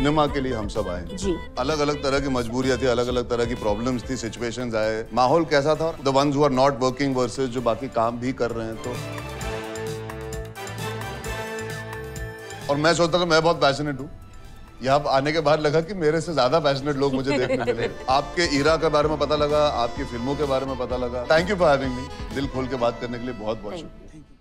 Cinema के लिए हम सब आए। जी। अलग अलग तरह की मजबूरियाँ थी अलग अलग तरह की प्रॉब्लम्स थी सिचुएशंस आए। माहौल कैसा था? The ones who are not working versus जो बाकी काम भी कर रहे हैं तो। और मैं सोचता था मैं बहुत पैशनेट हूँ। यहाँ आने के बाद लगा कि मेरे से ज़्यादा पैशनेट लोग मुझे देखने मिले। आपके ईरा के बारे में पता लगा आपकी फ़िल्मों के बारे में पता लगा। Thank you for having me दिल खोल के बात करने के लिए बहुत बहुत शुक्रिया।